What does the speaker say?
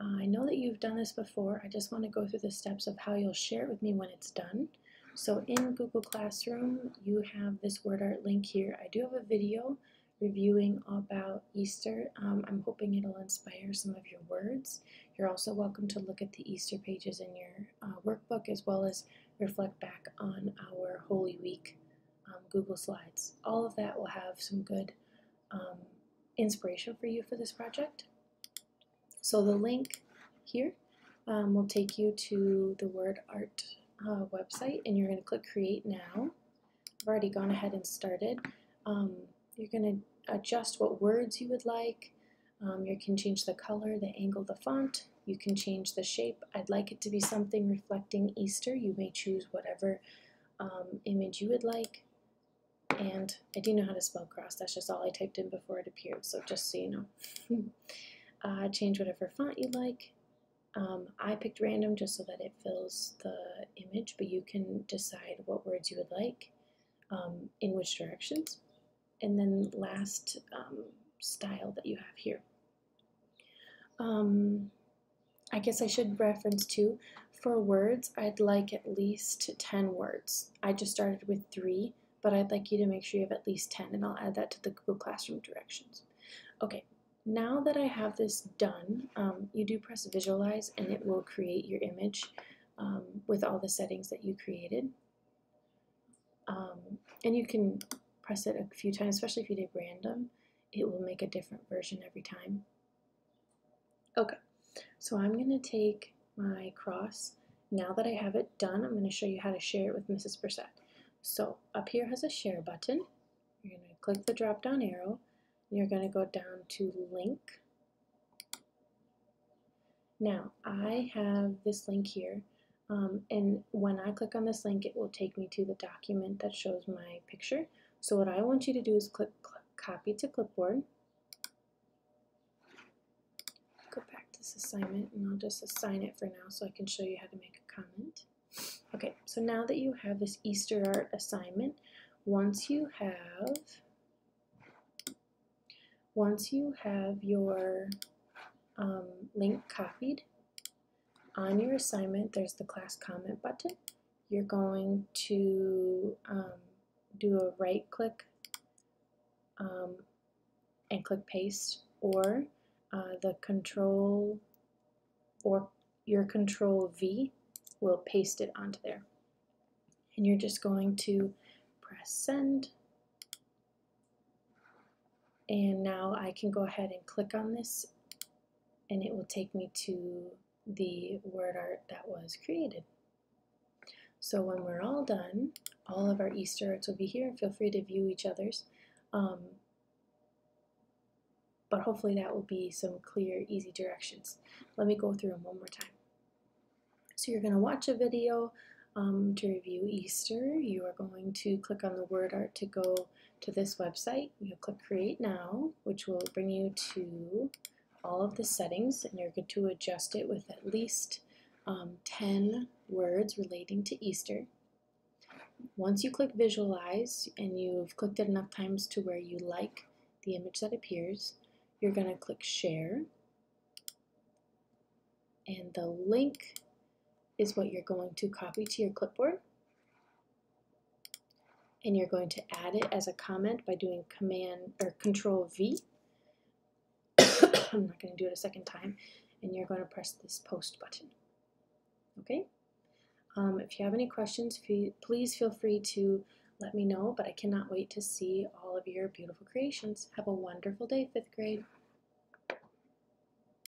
I know that you've done this before. I just want to go through the steps of how you'll share it with me when it's done. So in Google Classroom, you have this word art link here. I do have a video reviewing about Easter. Um, I'm hoping it'll inspire some of your words. You're also welcome to look at the Easter pages in your uh, workbook as well as reflect back on our Holy Week um, Google Slides. All of that will have some good um, inspiration for you for this project. So the link here um, will take you to the Word Art uh, website and you're going to click Create Now. I've already gone ahead and started. Um, you're going to adjust what words you would like. Um, you can change the color, the angle, the font. You can change the shape. I'd like it to be something reflecting Easter. You may choose whatever um, image you would like. And I do know how to spell cross. That's just all I typed in before it appeared, so just so you know. uh, change whatever font you like. Um, I picked random just so that it fills the image, but you can decide what words you would like um, in which directions. And then last um, style that you have here. Um, I guess I should reference too, for words, I'd like at least 10 words. I just started with three, but I'd like you to make sure you have at least 10, and I'll add that to the Google Classroom directions. Okay, now that I have this done, um, you do press visualize and it will create your image um, with all the settings that you created. Um, and you can press it a few times, especially if you did random, it will make a different version every time. Okay, so I'm going to take my cross. Now that I have it done, I'm going to show you how to share it with Mrs. Brissette. So up here has a share button. You're going to click the drop down arrow you're going to go down to link. Now, I have this link here, um, and when I click on this link, it will take me to the document that shows my picture. So what I want you to do is click copy to clipboard. Go back to this assignment, and I'll just assign it for now so I can show you how to make a comment. Okay, so now that you have this Easter art assignment, once you have once you have your um, link copied, on your assignment there's the class comment button. You're going to um, do a right click um, and click paste or uh, the control or your control V will paste it onto there. And you're just going to press send and now I can go ahead and click on this and it will take me to the word art that was created. So when we're all done, all of our Easter arts will be here. Feel free to view each other's. Um, but hopefully that will be some clear, easy directions. Let me go through them one more time. So you're going to watch a video um, to review Easter. You are going to click on the word art to go to this website. You'll click Create Now, which will bring you to all of the settings, and you're good to adjust it with at least um, 10 words relating to Easter. Once you click Visualize, and you've clicked it enough times to where you like the image that appears, you're going to click Share, and the link is what you're going to copy to your clipboard and you're going to add it as a comment by doing command or control V. I'm not going to do it a second time and you're going to press this post button. Okay? Um, if you have any questions, please feel free to let me know, but I cannot wait to see all of your beautiful creations. Have a wonderful day, fifth grade.